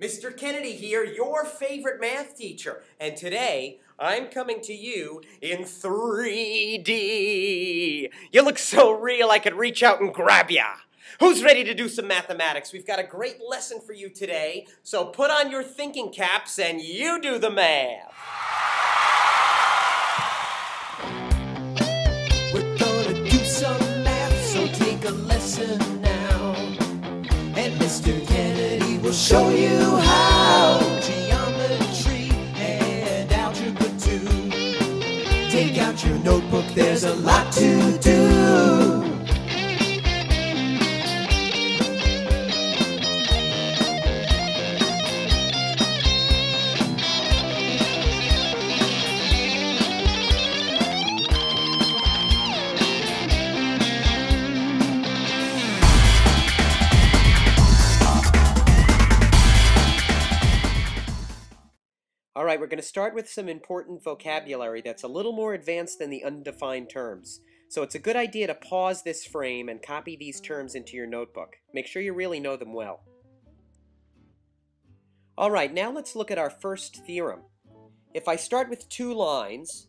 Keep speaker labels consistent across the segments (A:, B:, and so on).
A: Mr. Kennedy here, your favorite math teacher. And today, I'm coming to you in 3D. You look so real I could reach out and grab ya. Who's ready to do some mathematics? We've got a great lesson for you today, so put on your thinking caps and you do the math.
B: Take out your notebook, there's a lot to do.
A: All right, we're going to start with some important vocabulary that's a little more advanced than the undefined terms. So it's a good idea to pause this frame and copy these terms into your notebook. Make sure you really know them well. All right, now let's look at our first theorem. If I start with two lines,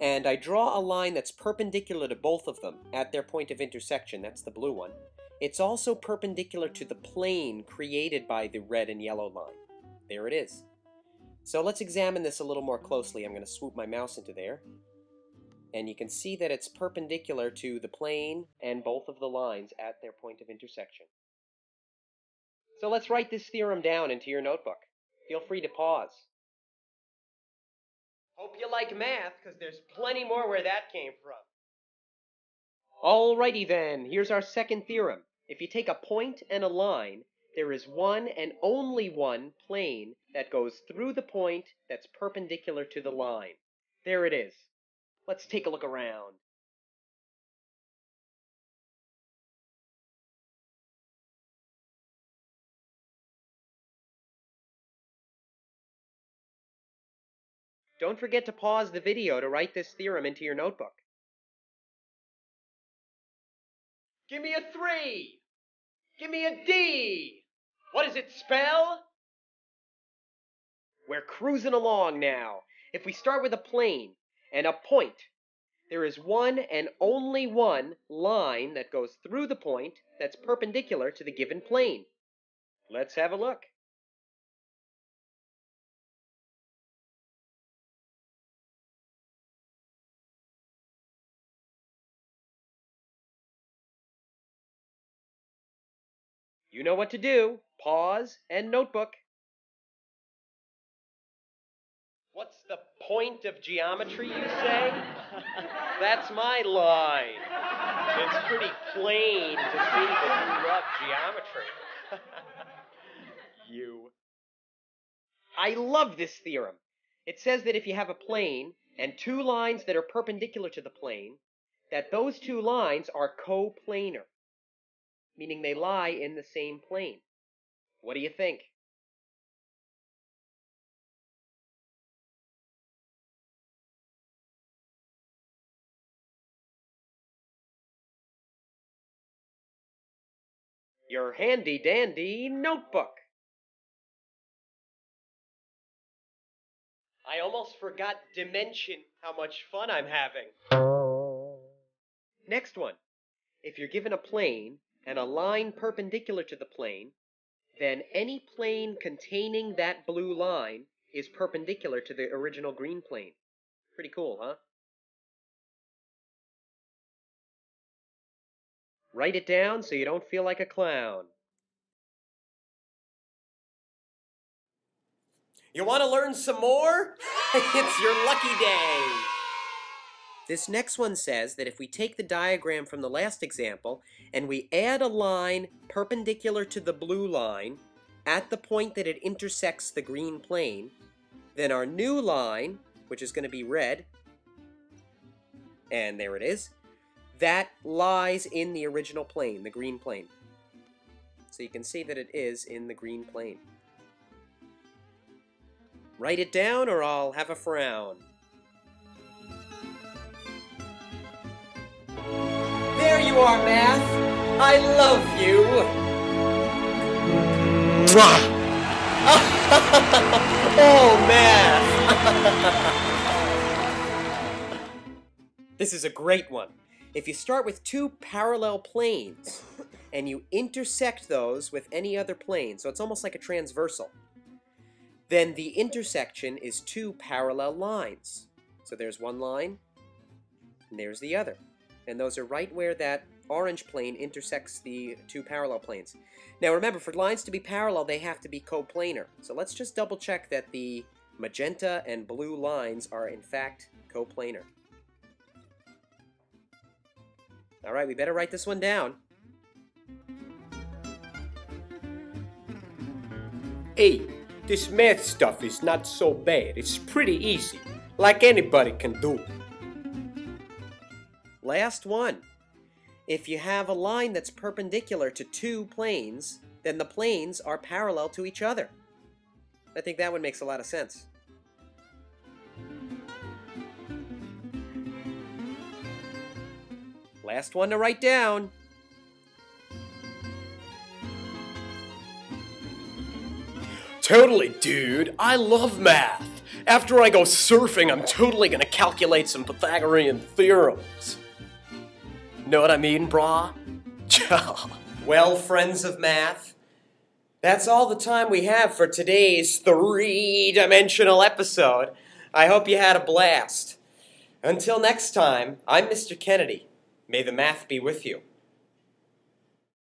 A: and I draw a line that's perpendicular to both of them at their point of intersection, that's the blue one, it's also perpendicular to the plane created by the red and yellow line. There it is. So let's examine this a little more closely. I'm going to swoop my mouse into there. And you can see that it's perpendicular to the plane and both of the lines at their point of intersection. So let's write this theorem down into your notebook. Feel free to pause. Hope you like math, because there's plenty more where that came from. Alrighty then, here's our second theorem. If you take a point and a line, there is one and only one plane that goes through the point that's perpendicular to the line. There it is. Let's take a look around. Don't forget to pause the video to write this theorem into your notebook. Give me a 3! Give me a D! What does it spell? We're cruising along now. If we start with a plane and a point, there is one and only one line that goes through the point that's perpendicular to the given plane. Let's have a look. You know what to do. Pause and notebook. What's the point of geometry, you say? That's my line. It's pretty plain to see that you love geometry. you. I love this theorem. It says that if you have a plane and two lines that are perpendicular to the plane, that those two lines are coplanar meaning they lie in the same plane. What do you think? Your handy dandy notebook. I almost forgot dimension, how much fun I'm having. Next one. If you're given a plane and a line perpendicular to the plane, then any plane containing that blue line is perpendicular to the original green plane. Pretty cool, huh? Write it down so you don't feel like a clown. You want to learn some more? it's your lucky day! This next one says that if we take the diagram from the last example and we add a line perpendicular to the blue line at the point that it intersects the green plane, then our new line, which is going to be red, and there it is, that lies in the original plane, the green plane. So you can see that it is in the green plane. Write it down or I'll have a frown. There you are, Math. I love you.
B: Mwah!
A: oh, man! this is a great one. If you start with two parallel planes, and you intersect those with any other plane, so it's almost like a transversal, then the intersection is two parallel lines. So there's one line, and there's the other. And those are right where that orange plane intersects the two parallel planes. Now remember, for lines to be parallel, they have to be coplanar. So let's just double check that the magenta and blue lines are in fact coplanar. All right, we better write this one down.
C: Hey, this math stuff is not so bad. It's pretty easy, like anybody can do.
A: Last one. If you have a line that's perpendicular to two planes, then the planes are parallel to each other. I think that one makes a lot of sense. Last one to write down.
C: Totally, dude. I love math. After I go surfing, I'm totally gonna calculate some Pythagorean theorems. Know what I mean, brah?
A: Well, friends of math, that's all the time we have for today's three dimensional episode. I hope you had a blast. Until next time, I'm Mr. Kennedy. May the math be with you.